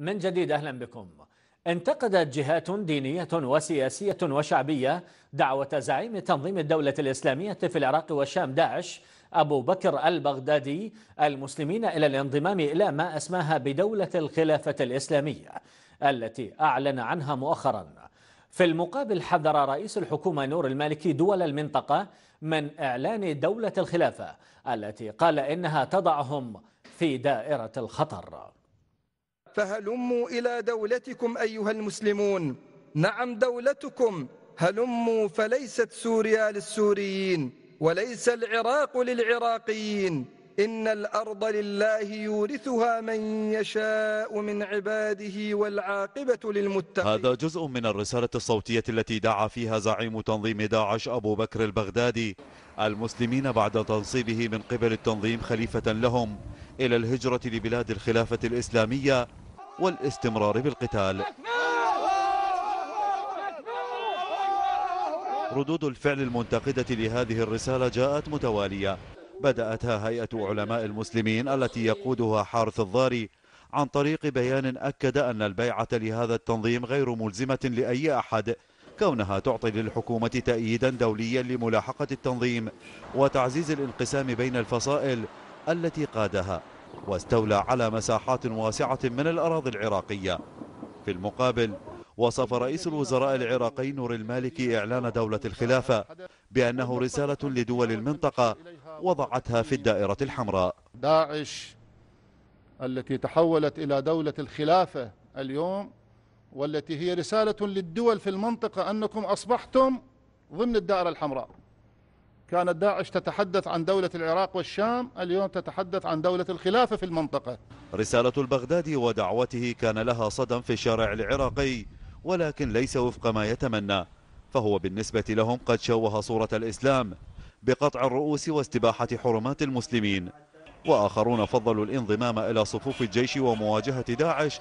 من جديد أهلا بكم. انتقدت جهات دينية وسياسية وشعبية دعوة زعيم تنظيم الدولة الإسلامية في العراق والشام داعش أبو بكر البغدادي المسلمين إلى الانضمام إلى ما أسماها بدولة الخلافة الإسلامية التي أعلن عنها مؤخرا. في المقابل حذر رئيس الحكومة نور المالكي دول المنطقة من إعلان دولة الخلافة التي قال إنها تضعهم في دائرة الخطر. فهلموا إلى دولتكم أيها المسلمون. نعم دولتكم هلموا فليست سوريا للسوريين وليس العراق للعراقيين. إن الأرض لله يورثها من يشاء من عباده والعاقبة للمتقين. هذا جزء من الرسالة الصوتية التي دعا فيها زعيم تنظيم داعش أبو بكر البغدادي. المسلمين بعد تنصيبه من قبل التنظيم خليفة لهم إلى الهجرة لبلاد الخلافة الإسلامية والاستمرار بالقتال. ردود الفعل المنتقدة لهذه الرسالة جاءت متوالية. بدأتها هيئة علماء المسلمين التي يقودها حارث الضاري عن طريق بيان أكد أن البيعة لهذا التنظيم غير ملزمة لأي أحد كونها تعطي للحكومة تأييدا دوليا لملاحقة التنظيم وتعزيز الانقسام بين الفصائل التي قادها. واستولى على مساحات واسعة من الأراضي العراقية. في المقابل وصف رئيس الوزراء العراقي نور المالكي إعلان دولة الخلافة بأنه رسالة لدول المنطقة وضعتها في الدائرة الحمراء. داعش التي تحولت إلى دولة الخلافة اليوم والتي هي رسالة للدول في المنطقة أنكم أصبحتم ضمن الدائرة الحمراء. كانت داعش تتحدث عن دولة العراق والشام اليوم تتحدث عن دولة الخلافة في المنطقة. رسالة البغدادي ودعوته كان لها صدى في الشارع العراقي ولكن ليس وفق ما يتمنى. فهو بالنسبة لهم قد شوه صورة الإسلام بقطع الرؤوس واستباحة حرمات المسلمين. وآخرون فضلوا الانضمام إلى صفوف الجيش ومواجهة داعش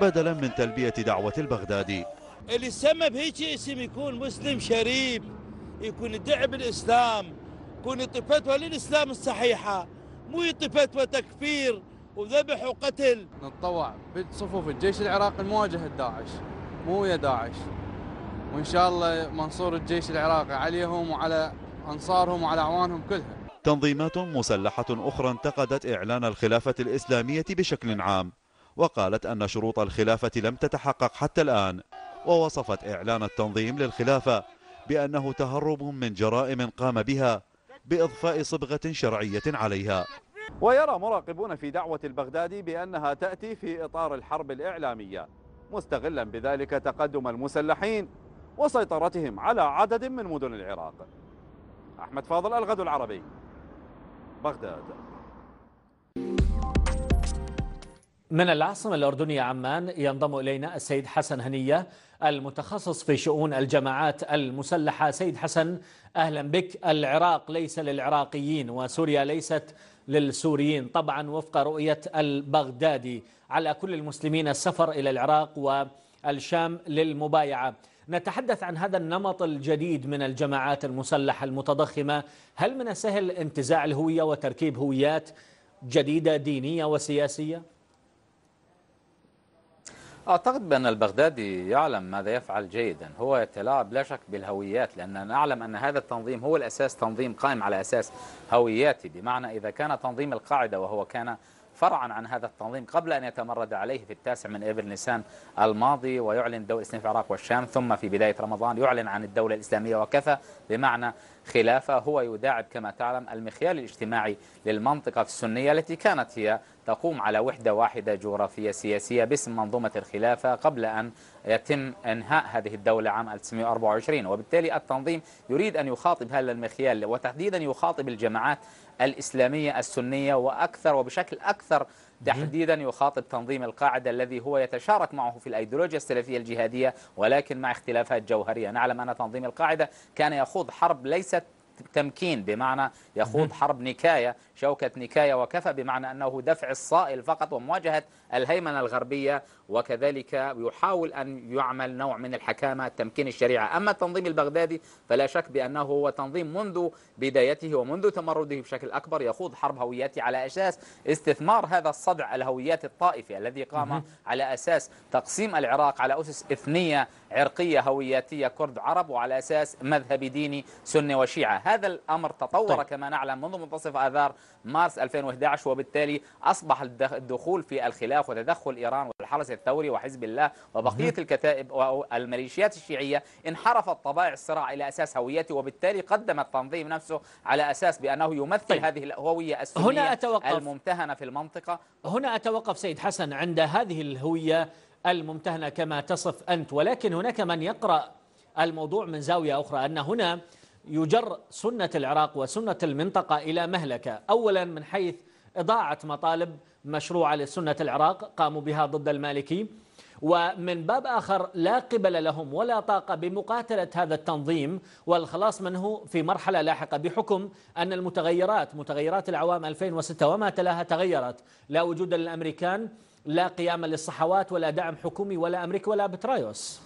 بدلا من تلبية دعوة البغدادي. اللي سمى بهيك اسم يكون مسلم شريف. يكون يدعي بالإسلام يكون يعطي فتوى للإسلام الصحيحة مو يعطي فتوى تكفير وذبح وقتل. نتطوع بصفوف الجيش العراقي لمواجهة داعش مو يا داعش. وإن شاء الله منصور الجيش العراقي عليهم وعلى أنصارهم وعلى أعوانهم كلها. تنظيمات مسلحة أخرى انتقدت إعلان الخلافة الإسلامية بشكل عام وقالت أن شروط الخلافة لم تتحقق حتى الآن ووصفت إعلان التنظيم للخلافة بأنه تهرب من جرائم قام بها بإضفاء صبغة شرعية عليها. ويرى مراقبون في دعوة البغدادي بأنها تأتي في إطار الحرب الإعلامية مستغلا بذلك تقدم المسلحين وسيطرتهم على عدد من مدن العراق. أحمد فاضل الغد العربي بغداد. من العاصمة الأردنية عمان ينضم إلينا السيد حسن هنية. المتخصص في شؤون الجماعات المسلحة. سيد حسن أهلا بك. العراق ليس للعراقيين وسوريا ليست للسوريين. طبعا وفق رؤية البغدادي على كل المسلمين السفر إلى العراق والشام للمبايعة. نتحدث عن هذا النمط الجديد من الجماعات المسلحة المتضخمة. هل من السهل انتزاع الهوية وتركيب هويات جديدة دينية وسياسية؟ أعتقد بأن البغدادي يعلم ماذا يفعل جيدا. هو يتلاعب لا شك بالهويات لأن نعلم أن هذا التنظيم هو الأساس تنظيم قائم على أساس هوياتي. بمعنى إذا كان تنظيم القاعدة وهو كان فرعا عن هذا التنظيم قبل أن يتمرد عليه في التاسع من إبر نيسان الماضي ويعلن دولة الإسلام في العراق والشام ثم في بداية رمضان يعلن عن الدولة الإسلامية وكفى بمعنى خلافة هو يداعب كما تعلم المخيال الاجتماعي للمنطقة السنية التي كانت هي تقوم على وحدة واحدة جغرافية سياسية باسم منظومة الخلافة قبل أن يتم إنهاء هذه الدولة عام 1924 وبالتالي التنظيم يريد أن يخاطب هذا المخيال وتحديدا يخاطب الجماعات الإسلامية السنية وأكثر وبشكل أكثر تحديدا يخاطب تنظيم القاعدة الذي هو يتشارك معه في الأيديولوجيا السلفية الجهادية ولكن مع اختلافات جوهرية. نعلم أن تنظيم القاعدة كان يخوض حرب ليست تمكين بمعنى يخوض حرب نكاية شوكة نكاية وكفى بمعنى أنه دفع الصائل فقط ومواجهة الهيمنة الغربية وكذلك يحاول أن يعمل نوع من الحكامة تمكين الشريعة. أما التنظيم البغدادي فلا شك بأنه هو تنظيم منذ بدايته ومنذ تمرده بشكل أكبر يخوض حرب هوياتي على أساس استثمار هذا الصدع الهويات الطائفي الذي قام على أساس تقسيم العراق على أسس إثنية عرقية هوياتية كرد عرب وعلى أساس مذهبي ديني سني وشيعة هذا الأمر تطور طيب. كما نعلم منذ منتصف آذار مارس 2011 وبالتالي أصبح الدخ- الدخول في الخلاف وتدخل إيران والحرس الثوري وحزب الله وبقية الكتائب والميليشيات الشيعية انحرفت طبائع الصراع إلى أساس هويتي وبالتالي قدم التنظيم نفسه على أساس بأنه يمثل طيب. هذه الهوية السنية هنا أتوقف. الممتهنة في المنطقة هنا أتوقف سيد حسن عند هذه الهوية الممتهنة كما تصف أنت. ولكن هناك من يقرأ الموضوع من زاوية أخرى أن هنا يجر سنة العراق وسنة المنطقة إلى مهلكة. أولا من حيث إضاعة مطالب مشروعة لسنة العراق قاموا بها ضد المالكي. ومن باب آخر لا قبل لهم ولا طاقة بمقاتلة هذا التنظيم. والخلاص منه في مرحلة لاحقة بحكم أن المتغيرات متغيرات العوام 2006 وما تلاها تغيرت. لا وجود للأمريكان لا قيام للصحوات ولا دعم حكومي ولا أمريكا ولا بترايوس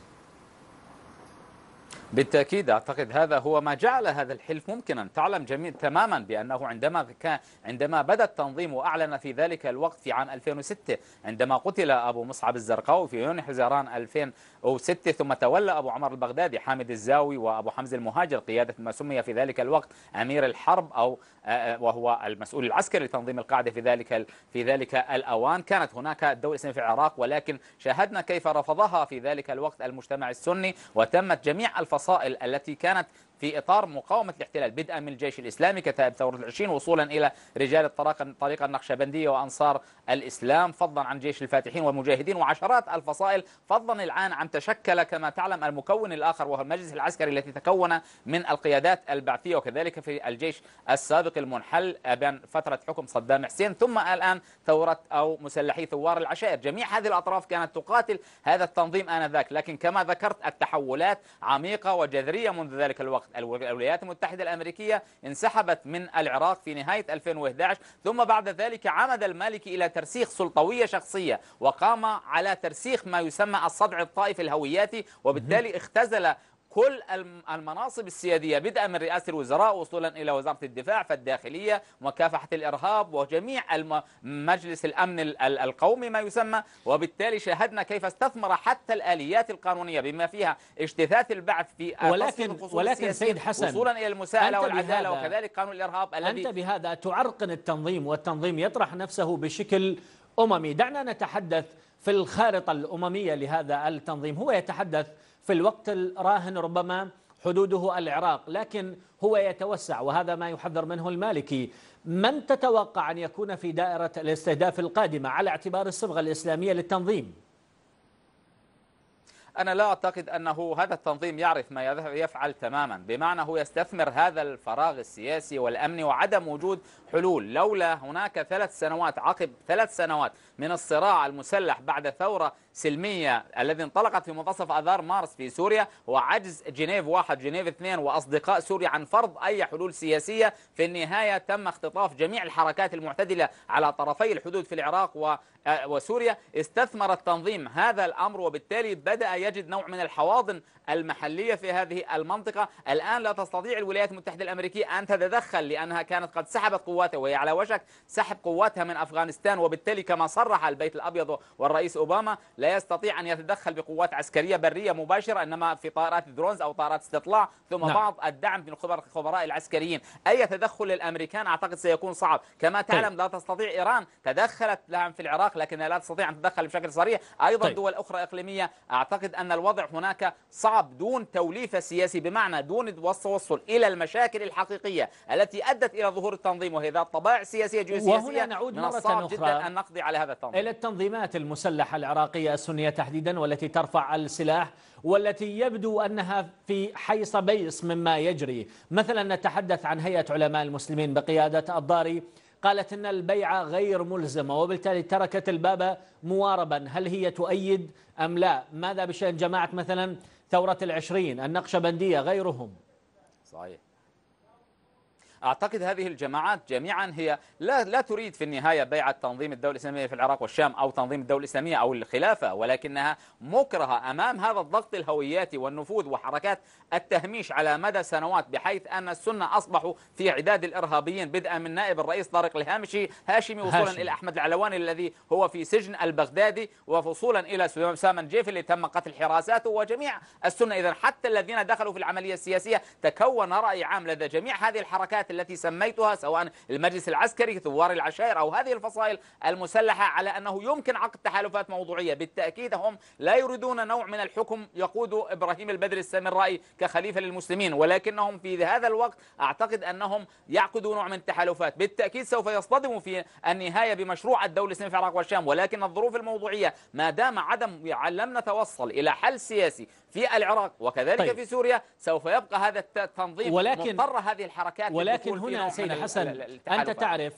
بالتأكيد أعتقد هذا هو ما جعل هذا الحلف ممكنا. تعلم جميع تماما بأنه عندما كان عندما بدأ التنظيم وأعلن في ذلك الوقت في عام 2006 عندما قتل أبو مصعب الزرقاوي في يونيو حزيران 2006 ثم تولى أبو عمر البغدادي حامد الزاوي وأبو حمزة المهاجر قيادة ما سمي في ذلك الوقت أمير الحرب أو آه، وهو المسؤول العسكري لتنظيم القاعدة في ذلك في ذلك الأوان. كانت هناك الدولة الإسلامية في العراق ولكن شاهدنا كيف رفضها في ذلك الوقت المجتمع السني وتمت جميع الفصائل التي كانت في إطار مقاومة الاحتلال بدءا من الجيش الإسلامي كتائب ثورة العشرين وصولا إلى رجال الطريقة الطريقة النقشبندية وأنصار الإسلام فضلا عن جيش الفاتحين والمجاهدين وعشرات الفصائل فضلا الآن عن تشكل كما تعلم المكون الآخر وهو المجلس العسكري الذي تكون من القيادات البعثية وكذلك في الجيش السابق المنحل بين فترة حكم صدام حسين ثم الآن ثورة أو مسلحي ثوار العشائر. جميع هذه الأطراف كانت تقاتل هذا التنظيم آنذاك لكن كما ذكرت التحولات عميقة وجذرية منذ ذلك الوقت. الولايات المتحدة الأمريكية انسحبت من العراق في نهاية 2011 ثم بعد ذلك عمد المالكي إلى ترسيخ سلطوية شخصية وقام على ترسيخ ما يسمى الصدع الطائفي الهوياتي وبالتالي اختزل كل الم- المناصب السيادية بدءا من رئاسة الوزراء وصولا إلى وزارة الدفاع فالداخلية مكافحة الإرهاب وجميع الم- مجلس الأمن ال- ال- القومي ما يسمى. وبالتالي شاهدنا كيف استثمر حتى الآليات القانونية بما فيها اجتثاث البعث في ولكن- ولكن سيد حسن، وصولا إلى المساءلة أنت والعدالة وكذلك قانون الإرهاب أنت الذي بهذا تعرقن التنظيم والتنظيم يطرح نفسه بشكل أممي. دعنا نتحدث في الخارطة الأممية لهذا التنظيم. هو يتحدث في الوقت الراهن ربما حدوده العراق لكن هو يتوسع وهذا ما يحذر منه المالكي. من تتوقع أن يكون في دائرة الاستهداف القادمة على اعتبار الصبغة الإسلامية للتنظيم؟ أنا لا أعتقد أنه هذا التنظيم يعرف ما يفعل تماما بمعنى هو يستثمر هذا الفراغ السياسي والأمني وعدم وجود حلول. لولا هناك ثلاث سنوات عقب ثلاث سنوات من الصراع المسلح بعد ثورة سلمية الذي انطلقت في منتصف آذار مارس في سوريا. وعجز جنيف واحد جنيف اثنين وأصدقاء سوريا عن فرض أي حلول سياسية. في النهاية تم اختطاف جميع الحركات المعتدلة على طرفي الحدود في العراق آه، وسوريا. استثمر التنظيم هذا الأمر وبالتالي بدأ يجد نوع من الحواضن المحلية في هذه المنطقة. الآن لا تستطيع الولايات المتحدة الأمريكية أن تتدخل لأنها كانت قد سحبت قواتها وهي على وشك سحب قواتها من أفغانستان. وبالتالي كما صرح البيت الأبيض والرئيس أوباما لا يستطيع أن يتدخل بقوات عسكرية برية مباشرة إنما في طائرات درونز أو طائرات استطلاع ثم نعم. بعض الدعم من الخبراء العسكريين. أي تدخل للأمريكان أعتقد سيكون صعب. كما تعلم لا تستطيع إيران. تدخلت لهم في العراق لكنها لا تستطيع أن تتدخل بشكل صريح. أيضا طيب. دول أخرى إقليمية أعتقد أن الوضع هناك صعب دون توليفة سياسي بمعنى دون التوصل إلى المشاكل الحقيقية التي أدت إلى ظهور التنظيم وهي ذات طبائع سياسية جيوسياسية وهنا نعود مرة أخرى جدا أن نقضي على هذا التنظيم. إلى التنظيمات المسلحة العراقية. السنية تحديدا والتي ترفع السلاح والتي يبدو أنها في حي صبيس مما يجري. مثلا نتحدث عن هيئة علماء المسلمين بقيادة الضاري. قالت أن البيعة غير ملزمة وبالتالي تركت الباب مواربا. هل هي تؤيد أم لا؟ ماذا بشأن جماعة مثلا ثورة العشرين؟ النقشبندية غيرهم. صحيح. أعتقد هذه الجماعات جميعا هي لا لا تريد في النهاية بيعه تنظيم الدولة الإسلامية في العراق والشام أو تنظيم الدولة الإسلامية أو الخلافة ولكنها مكرهه أمام هذا الضغط الهوياتي والنفوذ وحركات التهميش على مدى سنوات بحيث أن السنة أصبحوا في عداد الإرهابيين بدءا من نائب الرئيس طارق الهامشي هاشمي وصولا هاشمي. إلى أحمد العلواني الذي هو في سجن البغدادي ووصولا إلى سامن جيف اللي تم قتل حراساته وجميع السنة اذا حتى الذين دخلوا في العملية السياسية تكون رأي عام لدى جميع هذه الحركات التي سميتها سواء المجلس العسكري ثوار العشائر أو هذه الفصائل المسلحة على أنه يمكن عقد تحالفات موضوعية. بالتأكيد هم لا يريدون نوع من الحكم يقود إبراهيم البدر السامرائي كخليفة للمسلمين ولكنهم في هذا الوقت أعتقد أنهم يعقدوا نوع من التحالفات. بالتأكيد سوف يصطدموا في النهاية بمشروع الدولة الإسلامية في العراق والشام ولكن الظروف الموضوعية ما دام عدم لم نتوصل إلى حل سياسي في العراق وكذلك طيب. في سوريا سوف يبقى هذا التنظيم ولكن- مضطر هذه الحركات ولكن هنا سيد حسن أنت. تعرف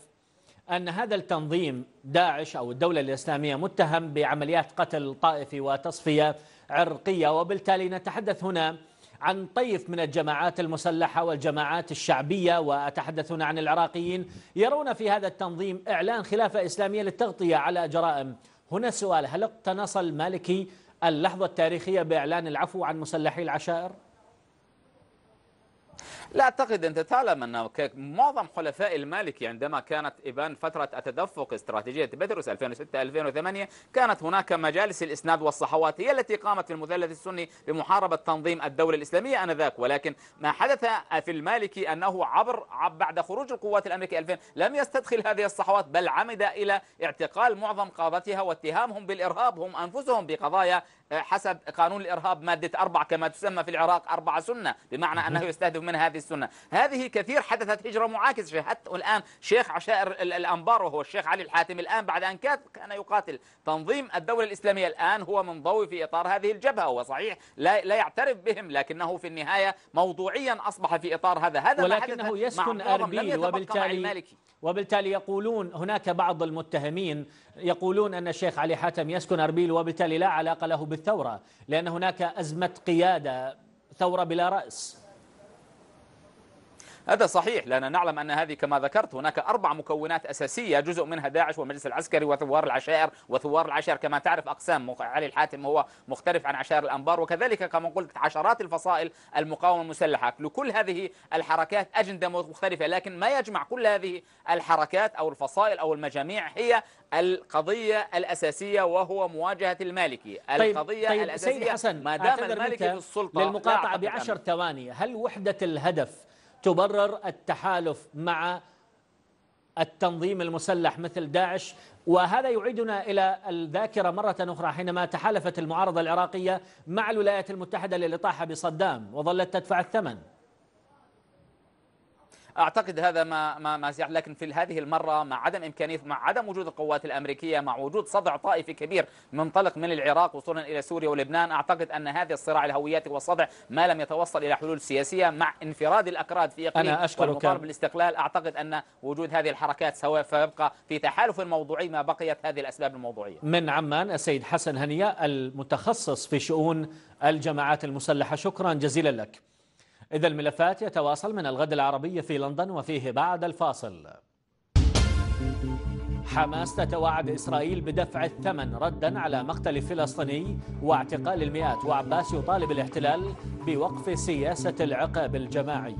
أن هذا التنظيم داعش أو الدولة الإسلامية متهم بعمليات قتل طائفي وتصفية عرقية وبالتالي نتحدث هنا عن طيف من الجماعات المسلحة والجماعات الشعبية وأتحدث هنا عن العراقيين يرون في هذا التنظيم إعلان خلافة إسلامية للتغطية على جرائم هنا السؤال هل اقتنص المالكي اللحظة التاريخية بإعلان العفو عن مسلحي العشائر؟ لا أعتقد أنت تعلم ك- معظم حلفاء المالكي عندما كانت إبان فترة التدفق استراتيجية بتروس 2006 2008 كانت هناك مجالس الإسناد والصحوات هي التي قامت في المثلث السني بمحاربة تنظيم الدولة الإسلامية آنذاك. ولكن ما حدث في المالكي أنه عبر عب- بعد خروج القوات الأمريكية 2000 لم يستدخل هذه الصحوات بل عمد إلى اعتقال معظم قادتها واتهامهم بالإرهاب. هم أنفسهم بقضايا حسب قانون الإرهاب مادة أربع كما تسمى في العراق أربعة سنة بمعنى أنه يستهدف من هذه السنة. هذه كثير حدثت هجرة معاكسة شاهدت الآن شيخ عشائر ال- الأنبار وهو الشيخ علي الحاتم الآن بعد أن كان يقاتل. تنظيم الدولة الإسلامية الآن هو منضوي في إطار هذه الجبهة. هو صحيح لا, لا يعترف بهم لكنه في النهاية موضوعيا أصبح في إطار هذا. هذا ولكنه يسكن أربيل وبالتالي وبالتالي يقولون هناك بعض المتهمين يقولون أن الشيخ علي حاتم يسكن أربيل وبالتالي لا علاقة له بالثورة لأن هناك أزمة قيادة ثورة بلا رأس. هذا صحيح لأننا نعلم أن هذه كما ذكرت هناك أربع مكونات أساسية جزء منها داعش والمجلس العسكري وثوار العشائر وثوار العشائر كما تعرف أقسام علي الحاتم هو مختلف عن عشائر الأنبار وكذلك كما قلت عشرات الفصائل المقاومة المسلحة. لكل هذه الحركات أجندة مختلفة لكن ما يجمع كل هذه الحركات أو الفصائل أو المجاميع هي القضية الأساسية وهو مواجهة المالكي. طيب, القضية طيب الأساسية سيد حسن ما دام المالكي في السلطة للمقاطعة بعشر ثواني هل وحدة الهدف تبرر التحالف مع التنظيم المسلح مثل داعش وهذا يعيدنا إلى الذاكرة مرة أخرى حينما تحالفت المعارضة العراقية مع الولايات المتحدة للإطاحة بصدام وظلت تدفع الثمن. أعتقد هذا ما ما ما سيح. لكن في هذه المرة مع عدم إمكانية مع عدم وجود القوات الأمريكية مع وجود صدع طائفي كبير منطلق من العراق وصولا إلى سوريا ولبنان أعتقد أن هذا الصراع الهوياتي والصدع ما لم يتوصل إلى حلول سياسية مع انفراد الأكراد في إقليم أنا أشكرك. بالاستقلال أعتقد أن وجود هذه الحركات سوف يبقى في تحالف موضوعي ما بقيت هذه الأسباب الموضوعية. من عمان السيد حسن هنية المتخصص في شؤون الجماعات المسلحة. شكرا جزيلا لك. إذا الملفات يتواصل من الغد العربي في لندن وفيه بعد الفاصل. حماس تتوعد إسرائيل بدفع الثمن ردا على مقتل فلسطيني واعتقال المئات وعباس يطالب الاحتلال بوقف سياسة العقاب الجماعي.